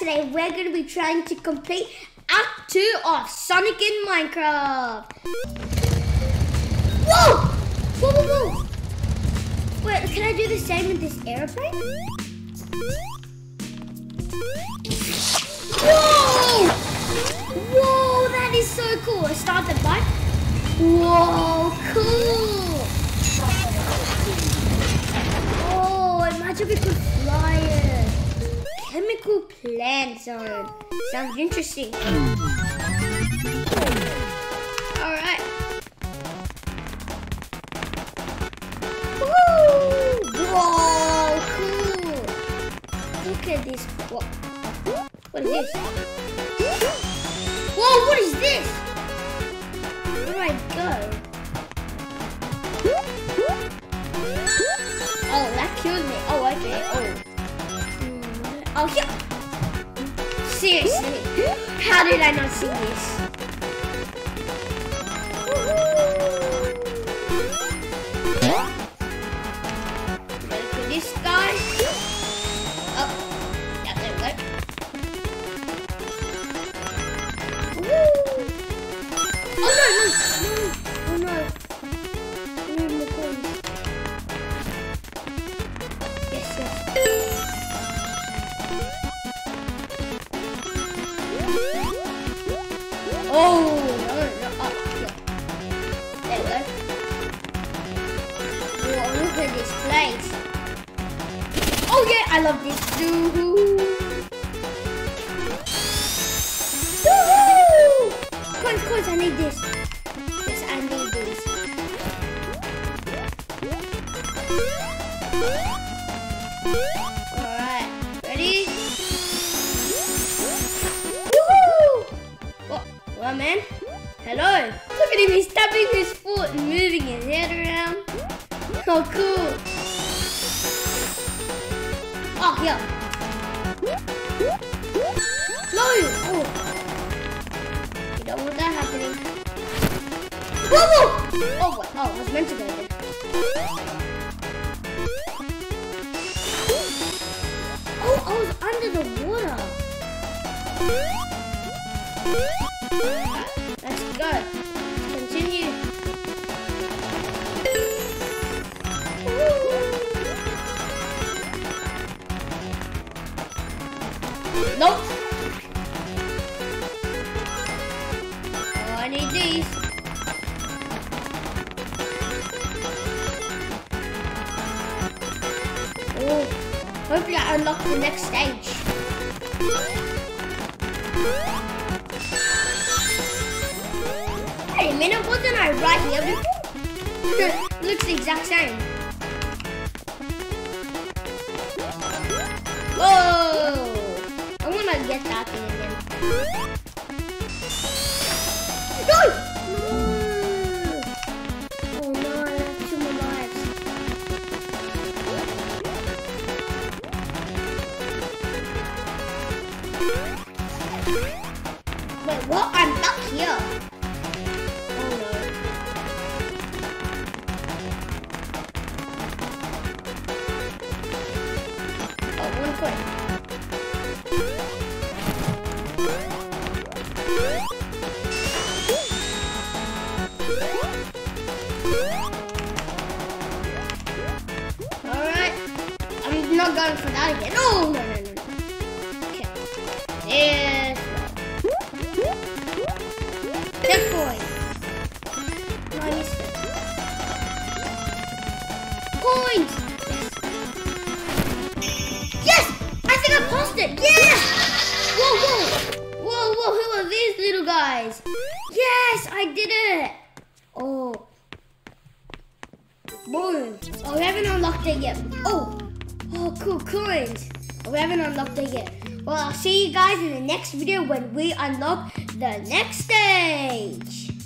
today we're going to be trying to complete Act 2 of Sonic in Minecraft. Whoa! Whoa, whoa, whoa! Wait, can I do the same with this airplane? Whoa! Whoa, that is so cool. I start the bike. Whoa, cool! Oh, imagine we could fly. Chemical plant zone. Sounds interesting. Alright. Woo! Whoa, cool. Look at this. What, what is this? Whoa, what is this? Where do I go? Oh, yeah. Seriously. How did I not see this? Oh, no, no, up here. There we go. Whoa, look at this place. Oh yeah, I love this. Woohoo! Coins, coins, I need this. I need this. Man? Hello? Look at him, he's tapping his foot and moving his head around. Oh, cool. Oh, yeah. No! Oh. You don't want that happening. Whoa, whoa! Oh? Oh, I was meant to go. These. Oh, hopefully I unlock the next stage. Wait a minute, wasn't I right here before? Looks the exact same. Whoa! I wanna get that thing again. Wait, what? I'm stuck here. Oh no. Oh, one coin. Alright. I'm not going for that again. No, no, Ten coins. No, I missed. Coins! Yes! Yes! I think I passed it! Yes! Whoa, whoa! Whoa, whoa, who are these little guys? Yes, I did it! Oh. Boom. Oh, we haven't unlocked it yet. Oh. Oh, cool coins. Oh, we haven't unlocked it yet. Well, I'll see you guys in the next video when we unlock the next stage.